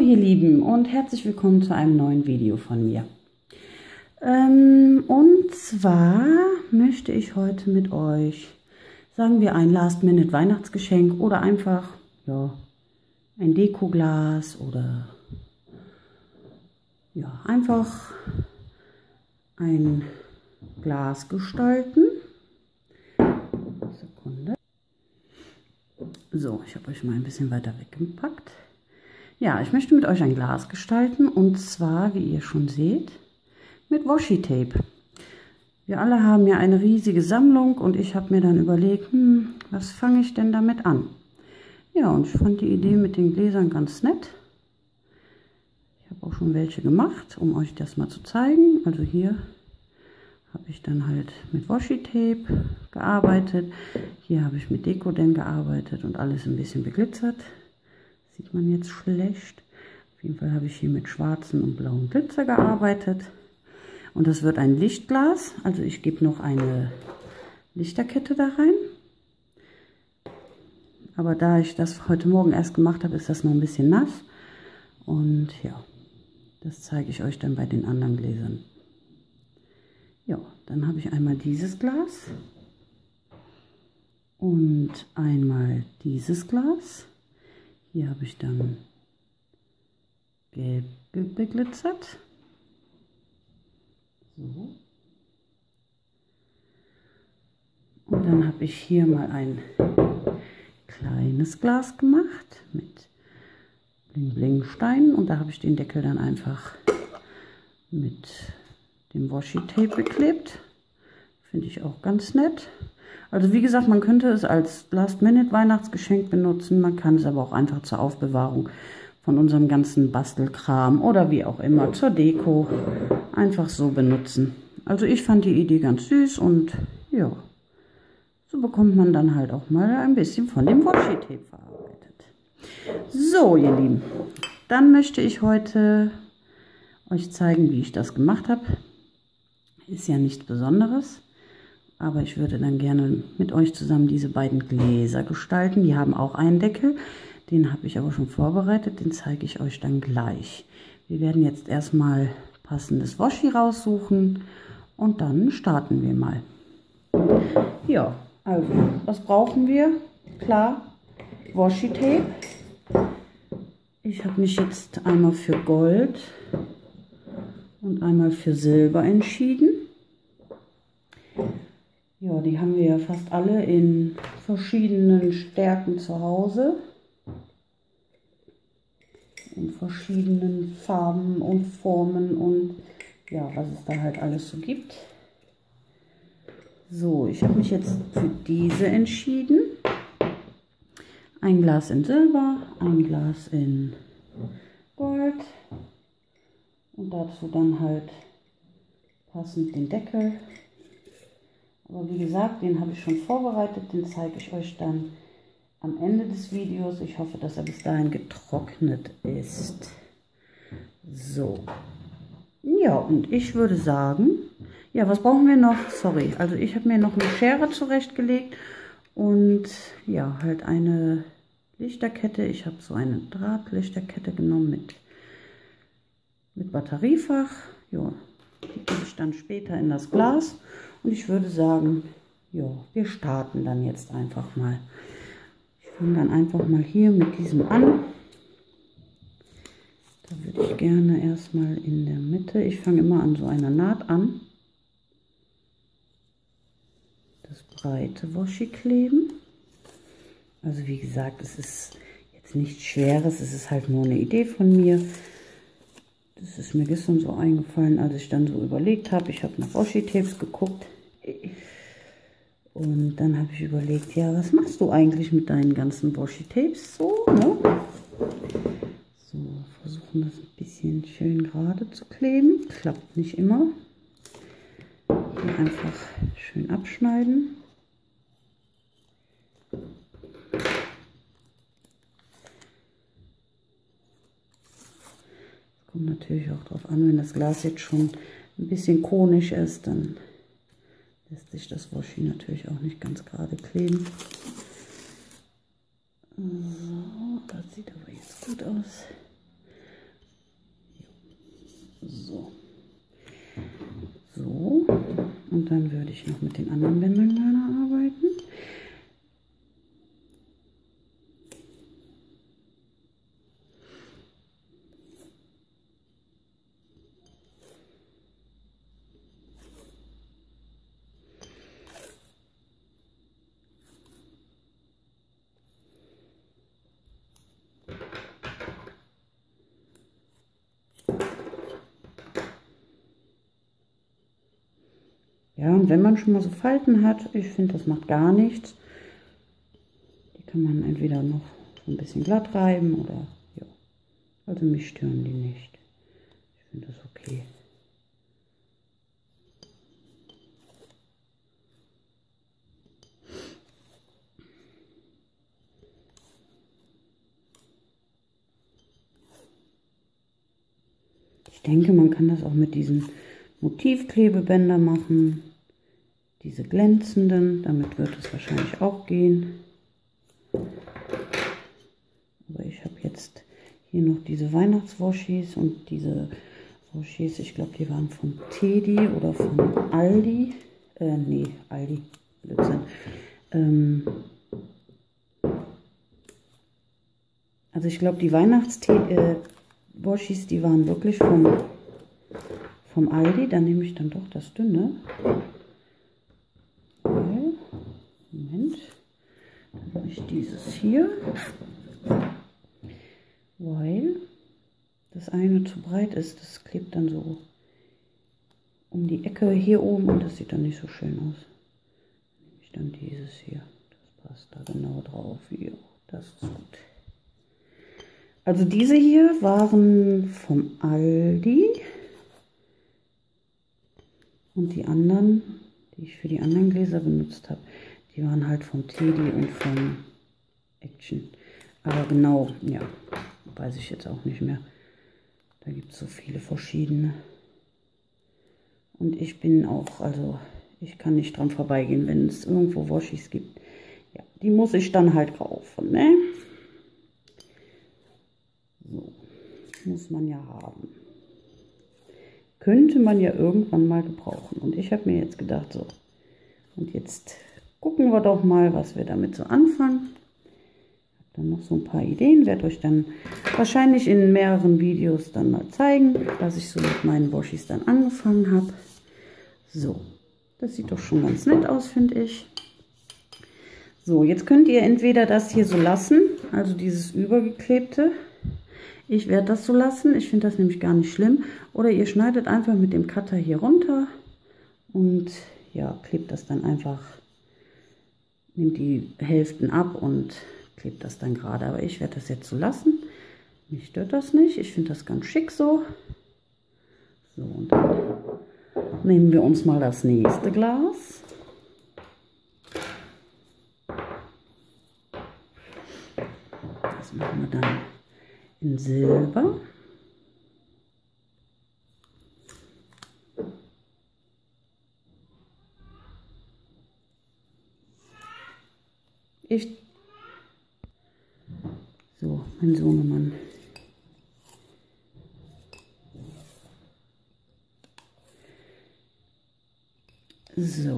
ihr Lieben und herzlich willkommen zu einem neuen Video von mir. Ähm, und zwar möchte ich heute mit euch, sagen wir ein Last-Minute-Weihnachtsgeschenk oder einfach, ja, ein Dekoglas oder ja, einfach ein Glas gestalten. Sekunde. So, ich habe euch mal ein bisschen weiter weggepackt. Ja, ich möchte mit euch ein Glas gestalten und zwar, wie ihr schon seht, mit Washi-Tape. Wir alle haben ja eine riesige Sammlung und ich habe mir dann überlegt, hm, was fange ich denn damit an? Ja, und ich fand die Idee mit den Gläsern ganz nett. Ich habe auch schon welche gemacht, um euch das mal zu zeigen. Also hier habe ich dann halt mit Washi-Tape gearbeitet. Hier habe ich mit Dekoden gearbeitet und alles ein bisschen beglitzert sieht man jetzt schlecht. Auf jeden Fall habe ich hier mit schwarzen und blauen Glitzer gearbeitet. Und das wird ein Lichtglas. Also ich gebe noch eine Lichterkette da rein. Aber da ich das heute Morgen erst gemacht habe, ist das noch ein bisschen nass. Und ja, das zeige ich euch dann bei den anderen Gläsern. Ja, dann habe ich einmal dieses Glas und einmal dieses Glas. Hier habe ich dann gelb beglitzert. So. Und dann habe ich hier mal ein kleines Glas gemacht mit Bling Bling Steinen und da habe ich den Deckel dann einfach mit dem Washi Tape beklebt. Finde ich auch ganz nett. Also wie gesagt, man könnte es als Last-Minute-Weihnachtsgeschenk benutzen. Man kann es aber auch einfach zur Aufbewahrung von unserem ganzen Bastelkram oder wie auch immer zur Deko einfach so benutzen. Also ich fand die Idee ganz süß und ja, so bekommt man dann halt auch mal ein bisschen von dem Washi-Tape verarbeitet. So, ihr Lieben, dann möchte ich heute euch zeigen, wie ich das gemacht habe. Ist ja nichts Besonderes. Aber ich würde dann gerne mit euch zusammen diese beiden Gläser gestalten. Die haben auch einen Deckel. Den habe ich aber schon vorbereitet. Den zeige ich euch dann gleich. Wir werden jetzt erstmal passendes Washi raussuchen. Und dann starten wir mal. Ja, also, was brauchen wir? Klar, Washi-Tape. Ich habe mich jetzt einmal für Gold und einmal für Silber entschieden. Ja, die haben wir ja fast alle in verschiedenen Stärken zu Hause. In verschiedenen Farben und Formen und ja, was es da halt alles so gibt. So, ich habe mich jetzt für diese entschieden. Ein Glas in Silber, ein Glas in Gold und dazu dann halt passend den Deckel aber wie gesagt, den habe ich schon vorbereitet, den zeige ich euch dann am Ende des Videos. Ich hoffe, dass er bis dahin getrocknet ist. So. Ja, und ich würde sagen, ja, was brauchen wir noch? Sorry, also ich habe mir noch eine Schere zurechtgelegt und ja, halt eine Lichterkette. Ich habe so eine Drahtlichterkette genommen mit, mit Batteriefach. Ja, gebe ich dann später in das Glas. Und ich würde sagen, ja, wir starten dann jetzt einfach mal. Ich fange dann einfach mal hier mit diesem an. Da würde ich gerne erstmal in der Mitte, ich fange immer an so einer Naht an. Das breite Washi kleben. Also wie gesagt, es ist jetzt nichts Schweres, es ist halt nur eine Idee von mir. Das ist mir gestern so eingefallen, als ich dann so überlegt habe. Ich habe nach Washi-Tapes geguckt. Und dann habe ich überlegt, ja, was machst du eigentlich mit deinen ganzen Washi-Tapes? So, ne? So, versuchen das ein bisschen schön gerade zu kleben. Klappt nicht immer. Hier einfach schön abschneiden. Kommt natürlich auch darauf an, wenn das Glas jetzt schon ein bisschen konisch ist, dann lässt sich das Washi natürlich auch nicht ganz gerade kleben. So, das sieht aber jetzt gut aus. So. So. Und dann würde ich noch mit den anderen Bändern Bändeln Ja, und wenn man schon mal so Falten hat, ich finde, das macht gar nichts. Die kann man entweder noch so ein bisschen glatt reiben oder, ja. Also mich stören die nicht. Ich finde das okay. Ich denke, man kann das auch mit diesen Motivklebebänder machen. Diese glänzenden, damit wird es wahrscheinlich auch gehen. Aber ich habe jetzt hier noch diese Weihnachtswoschis und diese Woschis, ich glaube, die waren von Teddy oder von Aldi. Äh, nee, Aldi, Blödsinn. Ähm, also ich glaube, die Weihnachtswoschis, äh, die waren wirklich vom, vom Aldi. Da nehme ich dann doch das dünne. ich dieses hier, weil das eine zu breit ist. Das klebt dann so um die Ecke hier oben und das sieht dann nicht so schön aus. Nehme ich dann dieses hier. Das passt da genau drauf. Ja, das ist gut. Also diese hier waren vom Aldi. Und die anderen, die ich für die anderen Gläser benutzt habe, die waren halt vom Teddy und vom Action. Aber genau, ja, weiß ich jetzt auch nicht mehr. Da gibt es so viele verschiedene. Und ich bin auch, also ich kann nicht dran vorbeigehen, wenn es irgendwo Waschis gibt. Ja, die muss ich dann halt kaufen, ne? So, muss man ja haben. Könnte man ja irgendwann mal gebrauchen. Und ich habe mir jetzt gedacht, so, und jetzt gucken wir doch mal, was wir damit so anfangen. Dann noch so ein paar Ideen, werde euch dann wahrscheinlich in mehreren Videos dann mal zeigen, was ich so mit meinen Boschis dann angefangen habe. So, das sieht doch schon ganz nett aus, finde ich. So, jetzt könnt ihr entweder das hier so lassen, also dieses übergeklebte. Ich werde das so lassen, ich finde das nämlich gar nicht schlimm. Oder ihr schneidet einfach mit dem Cutter hier runter und ja, klebt das dann einfach nimmt die Hälften ab und klebt das dann gerade. Aber ich werde das jetzt so lassen. Mich stört das nicht. Ich finde das ganz schick so. So, und dann nehmen wir uns mal das nächste Glas. Das machen wir dann in Silber. Ich. So, mein Sohnemann. So.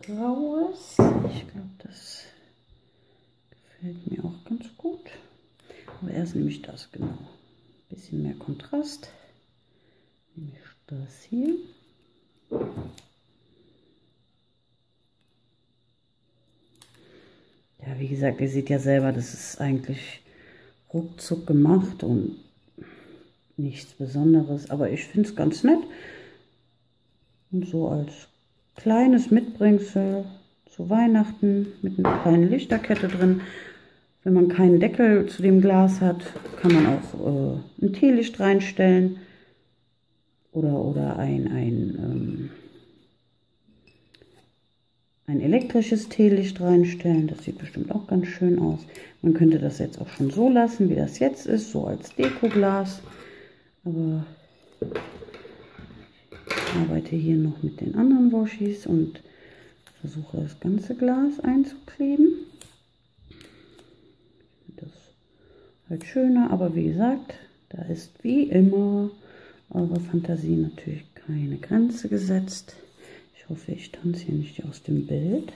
Graues. Ich glaube, das gefällt mir auch ganz gut. Aber erst nehme ich das, genau. Ein bisschen mehr Kontrast. Nehme ich das hier. Ja, wie gesagt, ihr seht ja selber, das ist eigentlich ruckzuck gemacht und nichts Besonderes. Aber ich finde es ganz nett. Und so als kleines Mitbringsel zu Weihnachten mit einer kleinen Lichterkette drin. Wenn man keinen Deckel zu dem Glas hat, kann man auch äh, ein Teelicht reinstellen oder, oder ein, ein, ähm, ein elektrisches Teelicht reinstellen. Das sieht bestimmt auch ganz schön aus. Man könnte das jetzt auch schon so lassen, wie das jetzt ist, so als Dekoglas. Aber arbeite hier noch mit den anderen Waschis und versuche das ganze Glas einzukleben. Das halt schöner, aber wie gesagt, da ist wie immer eure Fantasie natürlich keine Grenze gesetzt. Ich hoffe, ich tanze hier nicht aus dem Bild.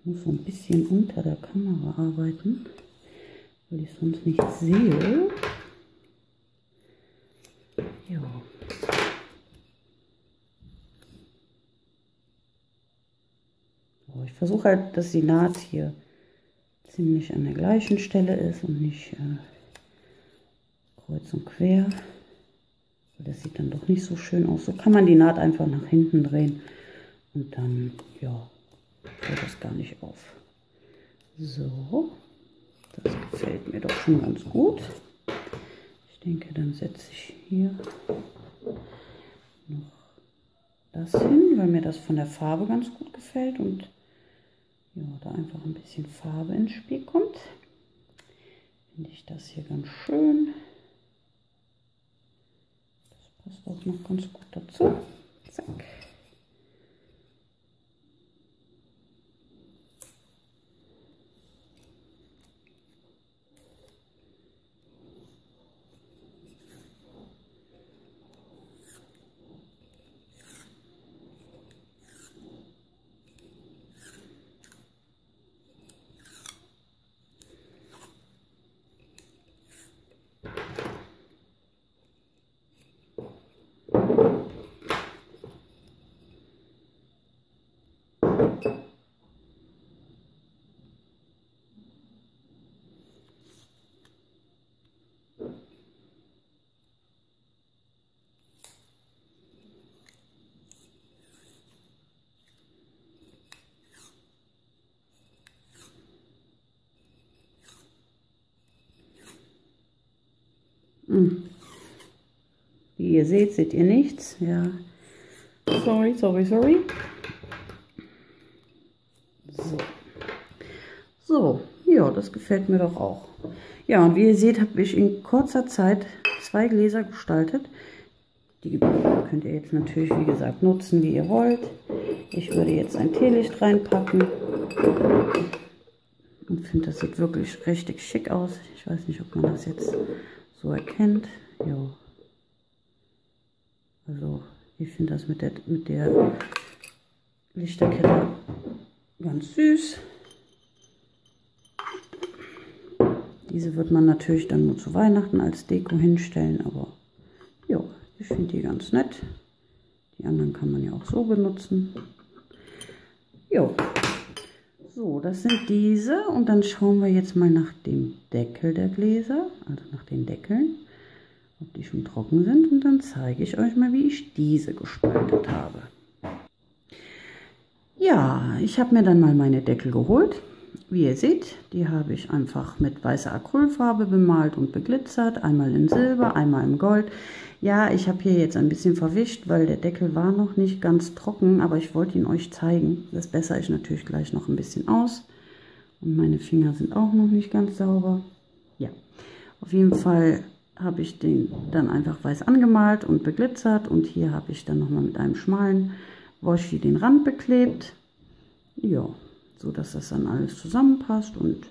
Ich muss so ein bisschen unter der Kamera arbeiten, weil ich sonst nicht sehe. Ja. Oh, ich versuche halt, dass die Naht hier ziemlich an der gleichen Stelle ist und nicht äh, kreuz und quer. Das sieht dann doch nicht so schön aus. So kann man die Naht einfach nach hinten drehen und dann, ja, fällt das gar nicht auf. So, das gefällt mir doch schon ganz gut. Ich denke, dann setze ich hier noch das hin, weil mir das von der Farbe ganz gut gefällt und ja, da einfach ein bisschen Farbe ins Spiel kommt. Finde ich das hier ganz schön. Das passt auch noch ganz gut dazu. Zack. Hm. Wie ihr seht, seht ihr nichts. Ja. Sorry, sorry, sorry. So. So, ja, das gefällt mir doch auch. Ja, und wie ihr seht, habe ich in kurzer Zeit zwei Gläser gestaltet. Die könnt ihr jetzt natürlich, wie gesagt, nutzen, wie ihr wollt. Ich würde jetzt ein Teelicht reinpacken. Und finde, das sieht wirklich richtig schick aus. Ich weiß nicht, ob man das jetzt so erkennt. Ja. Also ich finde das mit der, mit der Lichterkette ganz süß. Diese wird man natürlich dann nur zu Weihnachten als Deko hinstellen, aber ja, ich finde die ganz nett. Die anderen kann man ja auch so benutzen. Ja, so, das sind diese und dann schauen wir jetzt mal nach dem Deckel der Gläser, also nach den Deckeln, ob die schon trocken sind und dann zeige ich euch mal, wie ich diese gestaltet habe. Ja, ich habe mir dann mal meine Deckel geholt. Wie ihr seht, die habe ich einfach mit weißer Acrylfarbe bemalt und beglitzert. Einmal in Silber, einmal in Gold. Ja, ich habe hier jetzt ein bisschen verwischt, weil der Deckel war noch nicht ganz trocken, aber ich wollte ihn euch zeigen. Das bessere ich natürlich gleich noch ein bisschen aus. Und meine Finger sind auch noch nicht ganz sauber. Ja, auf jeden Fall habe ich den dann einfach weiß angemalt und beglitzert. Und hier habe ich dann nochmal mit einem schmalen Washi den Rand beklebt. Ja, so dass das dann alles zusammenpasst und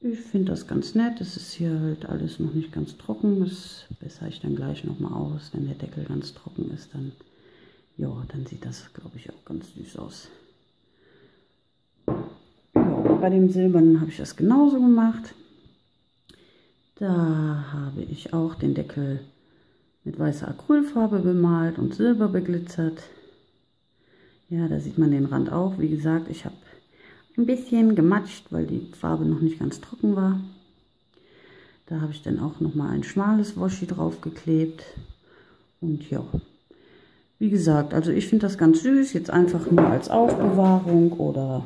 ich finde das ganz nett. Es ist hier halt alles noch nicht ganz trocken. Das bessere ich dann gleich nochmal aus. Wenn der Deckel ganz trocken ist, dann, ja, dann sieht das, glaube ich, auch ganz süß aus. Ja, bei dem Silbernen habe ich das genauso gemacht. Da habe ich auch den Deckel mit weißer Acrylfarbe bemalt und Silber beglitzert. Ja, da sieht man den Rand auch. Wie gesagt, ich habe ein bisschen gematscht, weil die Farbe noch nicht ganz trocken war. Da habe ich dann auch noch mal ein schmales Washi drauf geklebt. Und ja, wie gesagt, also ich finde das ganz süß. Jetzt einfach nur als Aufbewahrung oder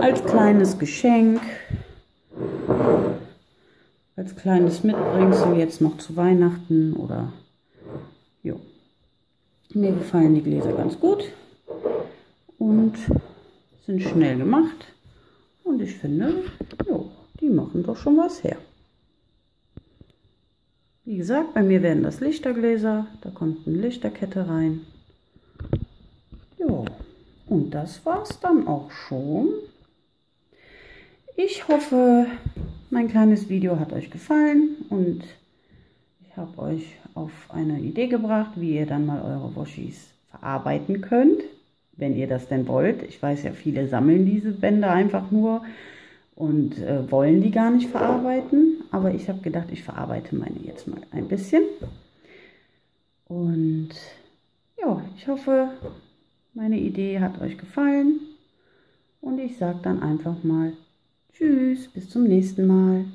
als kleines Geschenk. Als kleines Mitbringsel jetzt noch zu Weihnachten oder ja. Mir gefallen die Gläser ganz gut. Und sind schnell gemacht und ich finde, jo, die machen doch schon was her. Wie gesagt, bei mir werden das Lichtergläser. Da kommt eine Lichterkette rein. Jo, und das war's dann auch schon. Ich hoffe, mein kleines Video hat euch gefallen und ich habe euch auf eine Idee gebracht, wie ihr dann mal eure Waschis verarbeiten könnt, wenn ihr das denn wollt. Ich weiß ja, viele sammeln diese Bänder einfach nur und äh, wollen die gar nicht verarbeiten. Aber ich habe gedacht, ich verarbeite meine jetzt mal ein bisschen. Und ja, ich hoffe, meine Idee hat euch gefallen. Und ich sage dann einfach mal Tschüss, bis zum nächsten Mal.